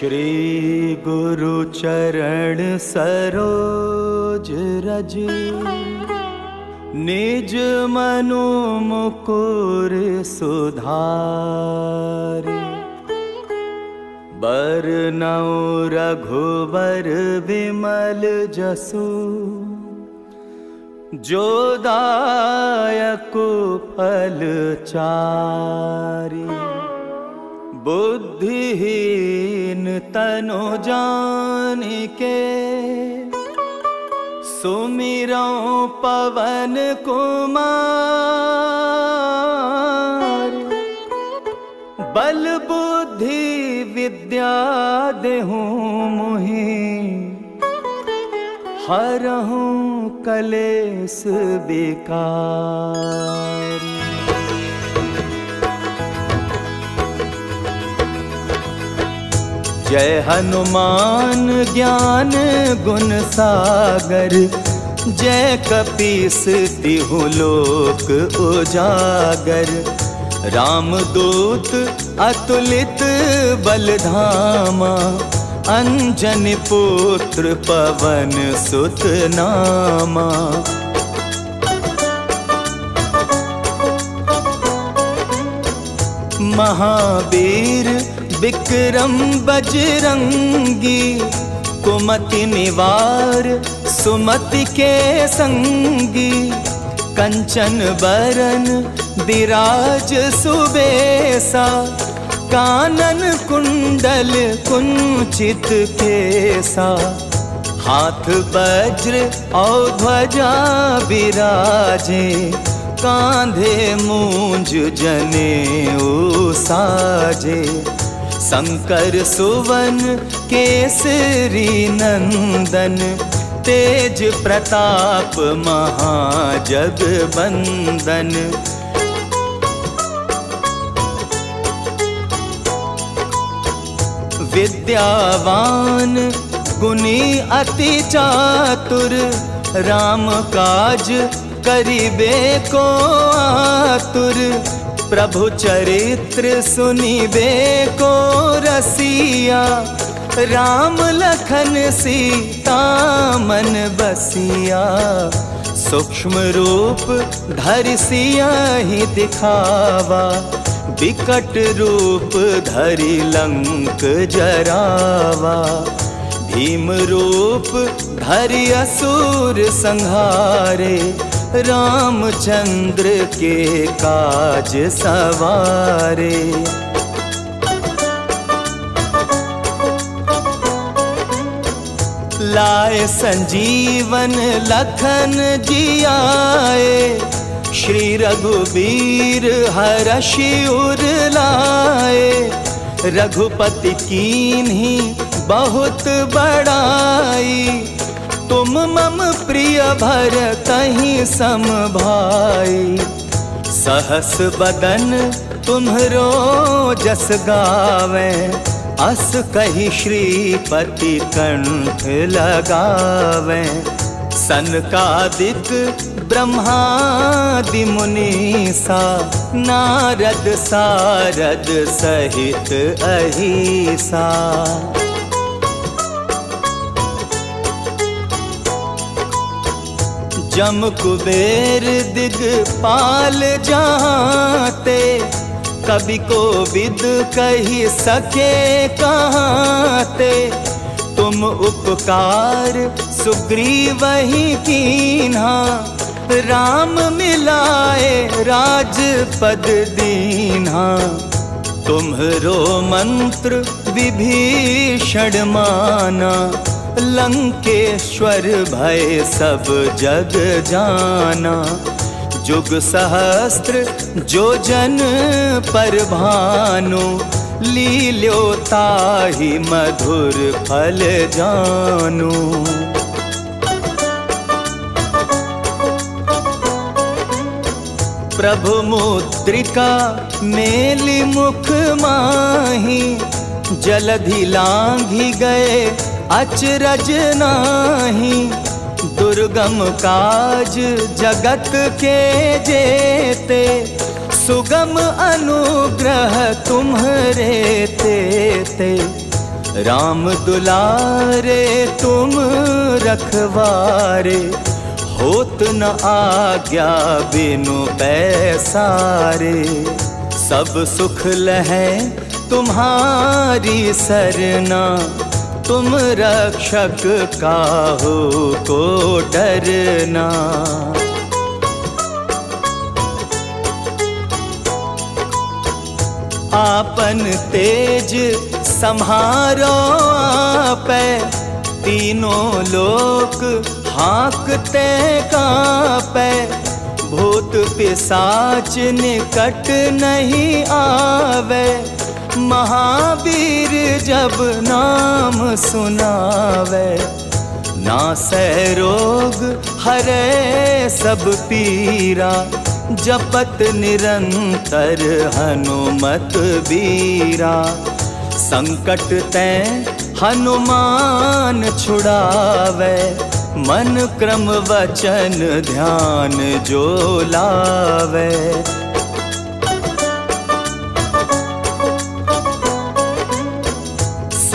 श्री गुरु चरण सरोज रज। निज मनु मुकुर सुधार। बरनौ रघुबर विमल जसु। जो दायक फल चारी बुद्धिहीन तनु जान के सुमिरो पवन कुमार। बल बुद्धि विद्या देहूँ मुहि। हरहूँ कलेस बेकार। जय हनुमान ज्ञान गुण सागर, जय कपीस तिहु लोक उजागर। रामदूत अतुलित बलधामा, अंजन पुत्र पवन सुत नामा। महावीर विक्रम बजरंगी कुमति निवार, सुमति के संगी। कंचन बरन विराज सुबेसा, कानन कुंडल कुंचित केसा। हाथ वज्र और ध्वजा विराजे, कांधे मूंज जने साजे। शंकर सुवन केसरी नंदन, तेज प्रताप महाजगबंदन विद्यावान गुनी अति चातुर, राम काज करिबे को आतुर। प्रभु चरित्र सुनिबे को रसिया। राम लखन सीता मन बसिया। सूक्ष्म रूप धर सिया ही दिखावा। विकट रूप धरि लंक जरावा। भीम रूप धरि असुर संहारे। रामचंद्र के काज सवारे। लाए संजीवन लखन जियाए श्री रघुवीर हरषि उर लाए रघुपति कीन्ही बहुत बड़ाई, तुम प्रिय भर कहीं सम भाई सहस बदन तुम्हरो जस गावे, अस कही श्रीपति कंठ लगावे। सनकादिक ब्रह्मादि मुनीसा नारद सारद सहित अहिसा। जम कुबेर दिग पाल जाते, कभी को विद कही सके कहाते। तुम उपकार, सुग्रीव ही कीन्हा, राम मिलाए राजपद दीन्हा। तुम्हरो मंत्र विभीषण माना लंकेश्वर भय सब जग जाना। जुग सहस्त्र जो जन पर भानु लील्योताहि मधुर फल जानु। प्रभु मुद्रिका मेली मुख माही, जलधि लांघी गए अचरज नाही, दुर्गम काज जगत के जेते, सुगम अनुग्रह तुम्हरे ते राम दुलारे तुम रखवारे, होत न आज्ञा बिनु पैसारे। सब सुख लहे तुम्हारी सरना तुम रक्षक काहो को डरना। आपन तेज संहारो पे तीनों लोक हाँकते कापे। भूत पिसाच निकट नहीं आवे। महावीर जब नाम सुनावे, ना सह रोग हरे सब पीरा, जपत निरंतर हनुमत बीरा। संकट तैं हनुमान छुड़ावे, मन क्रम वचन ध्यान जो लावे।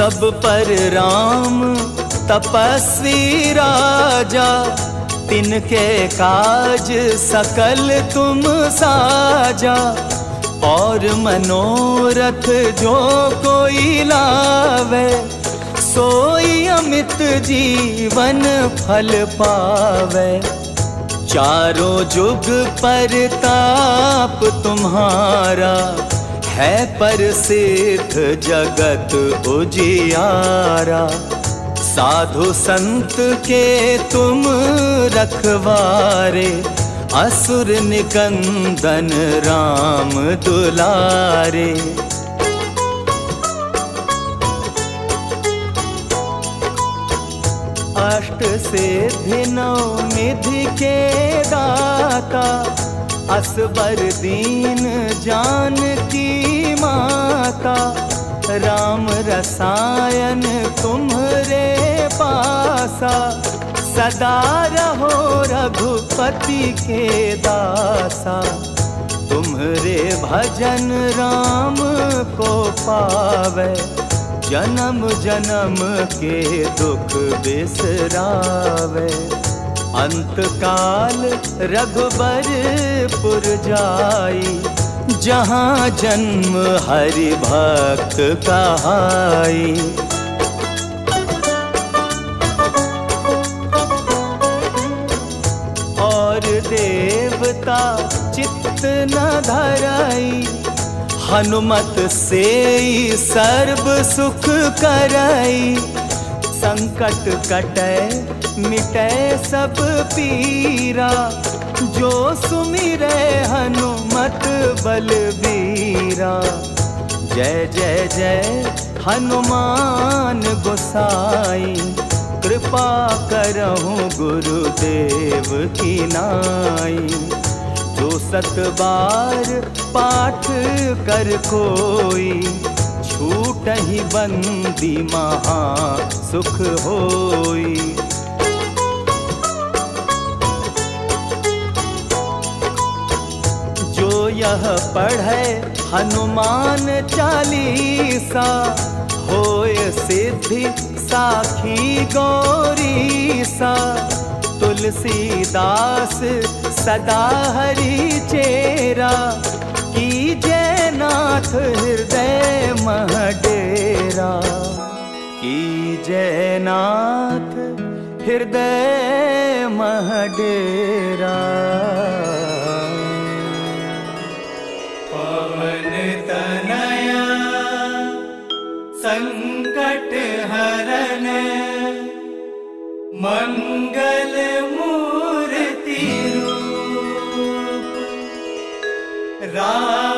सब पर राम, तपस्वी राजा, तिनके काज सकल तुम साजा। और मनोरथ जो कोई लावे, सोई अमित जीवन फल पावे। चारों जुग पर ताप तुम्हारा है पर सिद्ध जगत उजियारा। साधु संत के तुम रखवारे, असुर निकंदन राम दुलारे। अष्ट सिद्धि नौ निधि के दाता असबर दीन जान की माता, राम रसायन तुम्हरे पासा। सदा रहो रघुपति के दासा। तुम्हरे भजन राम को पावे, जन्म जन्म के दुख बिसरावे। अंत काल रघुबर पुर जाई, जहाँ जन्म हरि भक्त कहाई। और देवता चित्त न धराई, हनुमत से सर्व सुख कराई। संकट कटे, मिटे सब पीरा जो सुमिरे हनुमत बलबीरा। जय जय जय हनुमान गोसाई। कृपा करहूँ गुरुदेव की नाई। जो सत बार पाठ कर कोई, छूट ही बंदी महा सुख होई। यह पढ़े हनुमान चालीसा, होय सिद्धि साखी गौरी सा तुलसीदास सदा हरि चेरा, की जयनाथ हृदय महडेरा। की जयनाथ हृदय महडेरा। मङ्गलमूर्ति रा